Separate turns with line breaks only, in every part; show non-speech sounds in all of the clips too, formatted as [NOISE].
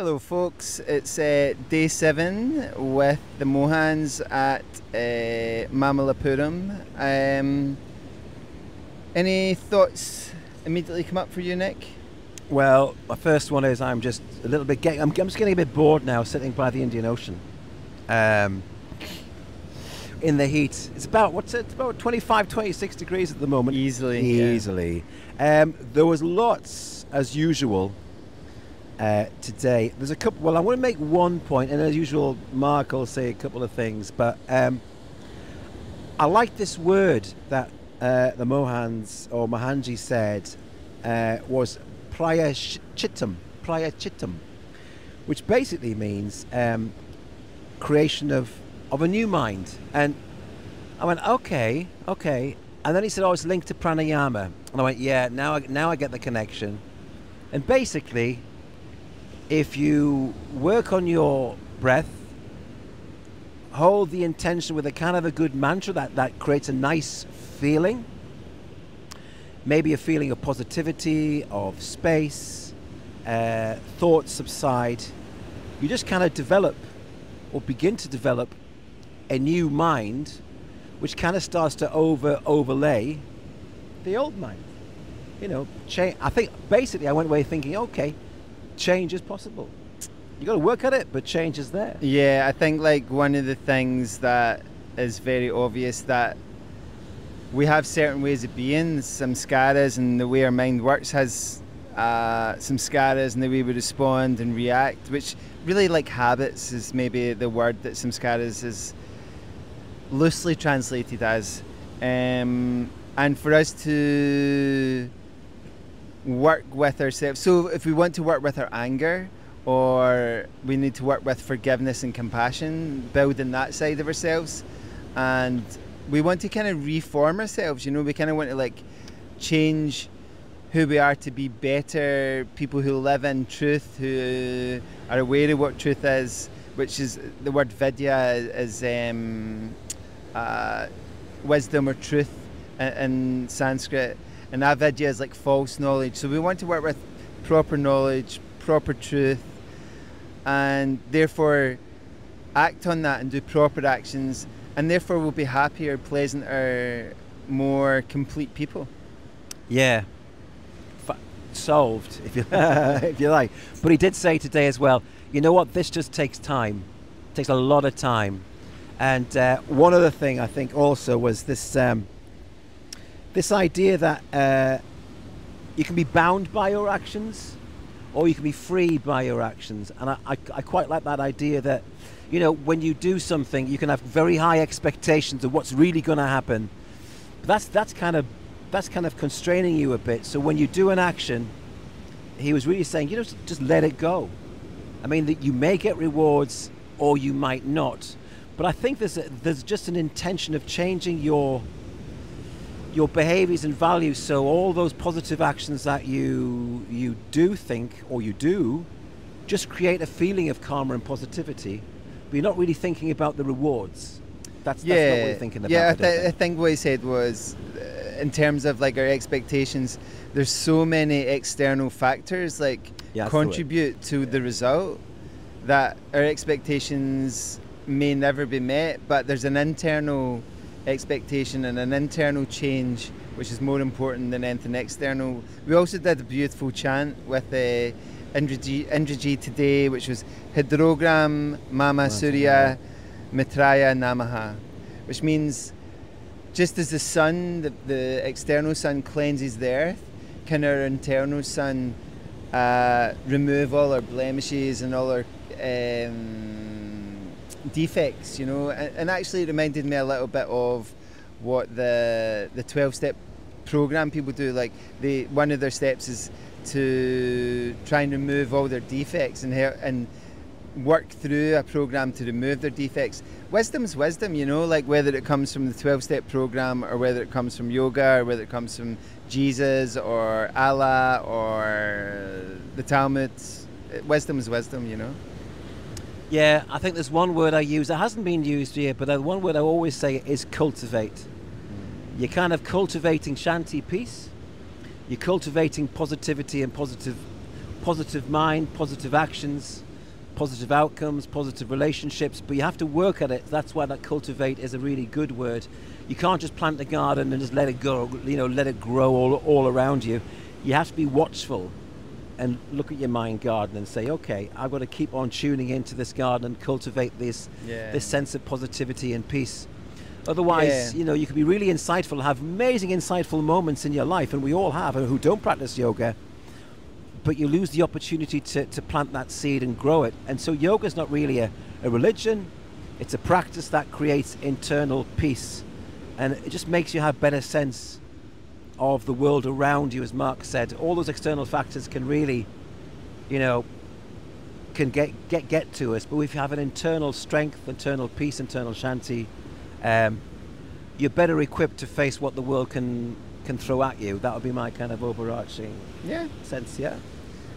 Hello, folks. It's uh, day seven with the Mohans at uh, Mamallapuram. Um, any thoughts immediately come up for you, Nick?
Well, my first one is I'm just a little bit getting. I'm, I'm just getting a bit bored now, sitting by the Indian Ocean, um, in the heat. It's about what's it? It's about 25, 26 degrees at the moment.
Easily, yeah.
easily. Um, there was lots as usual uh, today. There's a couple. Well, I want to make one point, and as usual, Mark will say a couple of things. But um, I like this word that uh, the Mohans or Mohanji said uh, was prayachittam, prayachittam, which basically means um, creation of of a new mind. And I went, okay, okay. And then he said, oh, it's linked to pranayama. And I went, yeah, now I, now I get the connection. And basically, if you work on your breath, hold the intention with a kind of a good mantra that, that creates a nice feeling, maybe a feeling of positivity, of space, uh, thoughts subside, you just kind of develop or begin to develop a new mind which kind of starts to over overlay the old mind. You know, change. I think basically I went away thinking, okay, change is possible. You got to work at it, but change is there.
Yeah, I think like one of the things that is very obvious that we have certain ways of being, some samskaras, and the way our mind works has uh, samskaras and the way we respond and react, which really like habits is maybe the word that some samskaras is loosely translated as. Um, and for us to work with ourselves, so if we want to work with our anger, or we need to work with forgiveness and compassion, building that side of ourselves, and we want to kind of reform ourselves. You know, we kind of want to like change who we are to be better people who live in truth, who are aware of what truth is, which is the word vidya is um, uh, wisdom or truth in, in Sanskrit, and avidya is like false knowledge. So we want to work with proper knowledge, proper truth, and therefore act on that and do proper actions and therefore we'll be happier, pleasanter, more complete people.
Yeah, solved if you [LAUGHS] if you like. But he did say today as well. You know what? This just takes time. It takes a lot of time. And uh, one other thing I think also was this um, this idea that uh, you can be bound by your actions, or you can be freed by your actions. And I, I, I quite like that idea that you know, when you do something, you can have very high expectations of what's really going to happen. But that's that's kind of that's kind of constraining you a bit. So when you do an action, he was really saying, you know, just let it go. I mean, that you may get rewards or you might not. But I think there's a, there's just an intention of changing your your behaviors and values. So all those positive actions that you you do think or you do, just create a feeling of karma and positivity but you're not really thinking about the rewards. That's, yeah, that's not what you're thinking about.
Yeah, I, th- I think what he said was, uh, in terms of like our expectations, there's so many external factors like yeah, contribute to the result that our expectations may never be met, but there's an internal expectation and an internal change which is more important than anything external. We also did a beautiful chant with uh, Indraji today, which was Hridrogam Mama Surya Mitraya Namaha, which means just as the sun, the, the external sun cleanses the earth, can our internal sun uh, remove all our blemishes and all our um, defects, you know. And, and, actually, reminded me a little bit of what the the twelve step program people do. Like, they one of their steps is to try and remove all their defects and and work through a program to remove their defects. Wisdom's wisdom, you know, like whether it comes from the 12 step program or whether it comes from yoga or whether it comes from Jesus or Allah or the Talmud. Wisdom is wisdom, you know.
Yeah, I think there's one word I use that hasn't been used here, but the one word I always say is cultivate. You're kind of cultivating shanti peace you're cultivating positivity and positive, positive mind, positive actions, positive outcomes, positive relationships, but you have to work at it. That's why that cultivate is a really good word. You can't just plant a garden and just let it go, you know, let it grow all, all around you. You have to be watchful and look at your mind garden and say, okay, I've got to keep on tuning into this garden and cultivate this
Yeah.
this sense of positivity and peace. Otherwise,
Yeah.
you know, you can be really insightful, have amazing insightful moments in your life, and we all have, and who don't practice yoga, but you lose the opportunity to, to plant that seed and grow it. And so yoga is not really a, a religion, it's a practice that creates internal peace. And it just makes you have better sense of the world around you, as Mark said. All those external factors can really, you know, can get get get to us. But if you have an internal strength, internal peace, internal shanti, um, you're better equipped to face what the world can can throw at you. That would be my kind of overarching
Yeah.
sense. Yeah.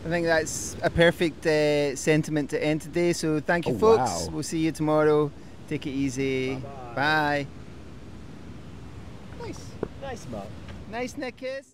I think that's a perfect uh, sentiment to end today. So thank you,
Oh,
folks.
wow.
We'll see you tomorrow. Take it easy.
Bye-bye.
Bye.
Nice, nice, Mark.
Nice, Nickers.